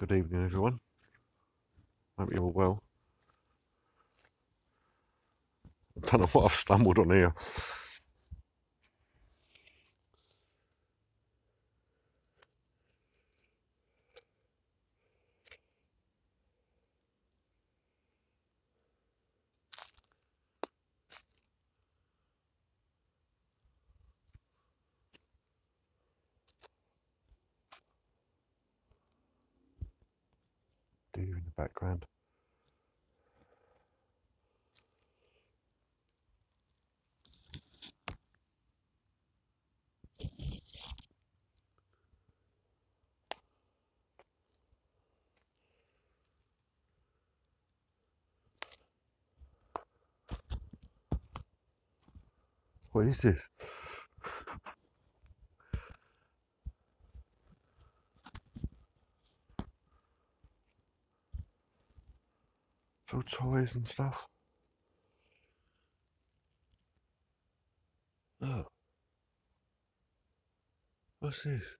Good evening, everyone. Hope you're all well. I don't know what I've stumbled on here. The background. What is this? Toys and stuff. Oh. What's this?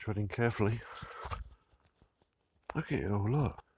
Treading carefully. Look at it all, look.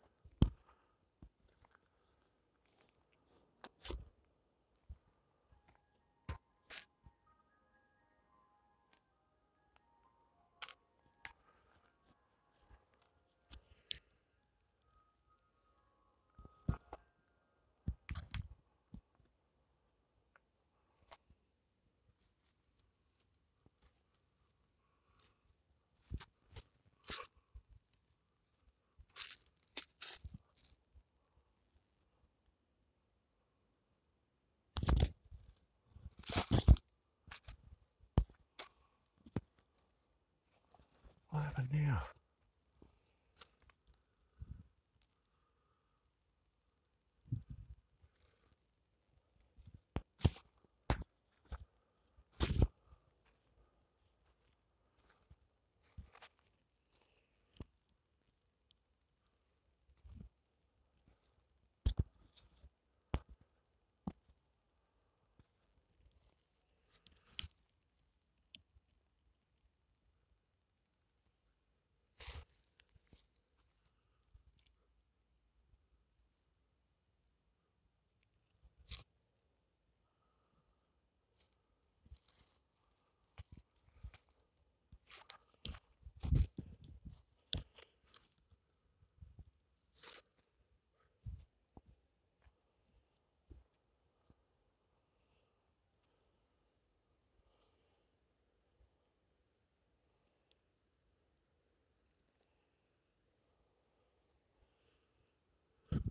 Happened here?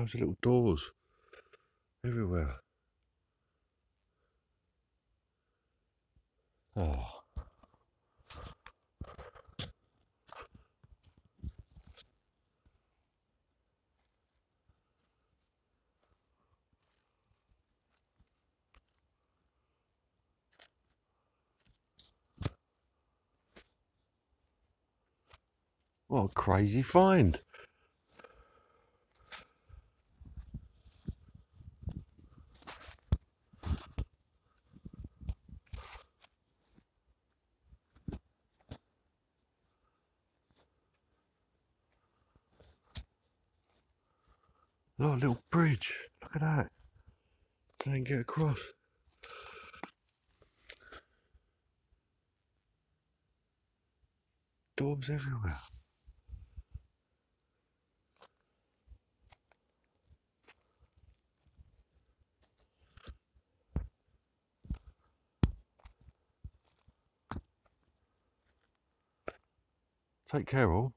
Little doors everywhere. Oh. What a crazy find. Oh, a little bridge. Look at that. They can get across. Dogs everywhere. Take care all.